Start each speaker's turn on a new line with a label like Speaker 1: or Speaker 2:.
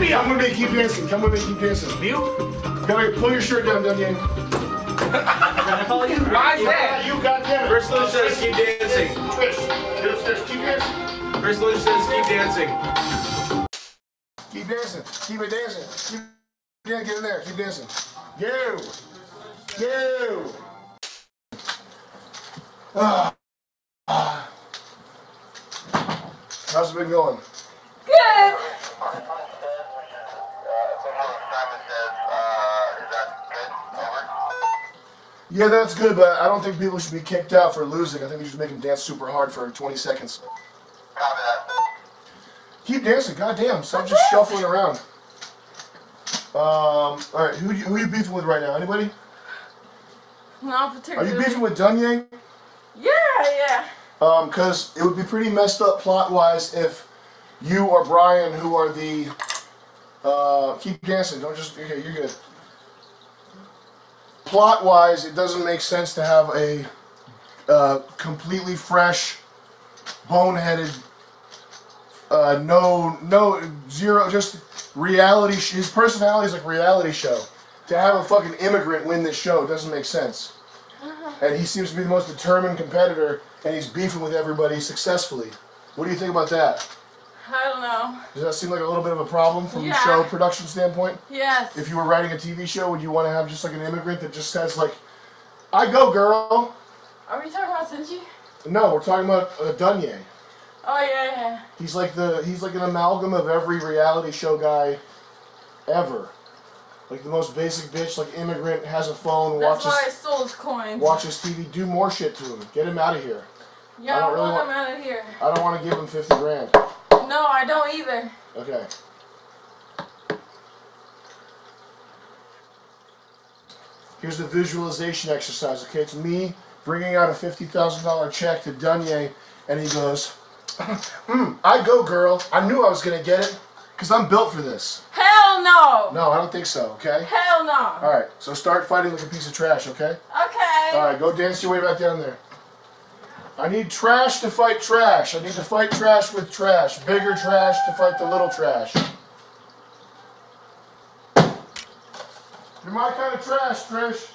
Speaker 1: me
Speaker 2: Come
Speaker 1: up.
Speaker 2: with me, keep dancing. Come with me, keep dancing.
Speaker 1: You?
Speaker 2: Come here, pull your shirt down, Danye.
Speaker 1: Can I follow you? Why is that?
Speaker 2: You goddamn it.
Speaker 3: First Lynch says keep dancing.
Speaker 2: Trish, get upstairs, keep dancing.
Speaker 3: First Lynch says keep dancing.
Speaker 2: Keep dancing. Keep it dancing. Keep yeah, get in there. Keep dancing. You. You. Ah. Ah. How's it been going?
Speaker 4: Good.
Speaker 2: Yeah, that's good, but I don't think people should be kicked out for losing. I think we should make them dance super hard for 20 seconds. Keep dancing, goddamn. Stop just shuffling around. Um, alright, who, you- who are you beefing with right now? Anybody?
Speaker 4: Not
Speaker 2: Are you beefing with Dunyang?
Speaker 4: Yeah, yeah.
Speaker 2: Um, because it would be pretty messed up plot wise if you or Brian, who are the uh, keep dancing, don't just okay, you're good. Plot wise, it doesn't make sense to have a uh, completely fresh, boneheaded, uh, no, no, zero, just reality. Sh- his personality is like reality show. To have a fucking immigrant win this show doesn't make sense and he seems to be the most determined competitor, and he's beefing with everybody successfully. What do you think about that?
Speaker 4: I don't know.
Speaker 2: Does that seem like a little bit of a problem from
Speaker 4: Yeah.
Speaker 2: a show production standpoint?
Speaker 4: Yes.
Speaker 2: If you were writing a TV show, would you want to have just like an immigrant that just says like, "I go, girl"?
Speaker 4: Are we talking about Shinji?
Speaker 2: No, we're talking about uh, Dunye.
Speaker 4: Oh yeah, yeah.
Speaker 2: He's like the he's like an amalgam of every reality show guy ever. Like the most basic bitch, like immigrant, has a phone,
Speaker 4: That's
Speaker 2: watches
Speaker 4: why I his coins.
Speaker 2: watches TV. Do more shit to him. Get him out of here.
Speaker 4: Yeah,
Speaker 2: I
Speaker 4: I don't
Speaker 2: really
Speaker 4: want
Speaker 2: want-
Speaker 4: him out of here.
Speaker 2: I don't want to give him fifty grand.
Speaker 4: No, I don't either.
Speaker 2: Okay. Here's the visualization exercise, okay? It's me bringing out a $50,000 check to Dunye, and he goes, mm, I go, girl. I knew I was going to get it, because I'm built for this.
Speaker 4: Hell no.
Speaker 2: No, I don't think so, okay?
Speaker 4: Hell no.
Speaker 2: All right, so start fighting like a piece of trash, okay?
Speaker 4: Okay.
Speaker 2: All right, go dance your way back down there. I need trash to fight trash. I need to fight trash with trash. Bigger trash to fight the little trash. You're my kind of trash, Trish.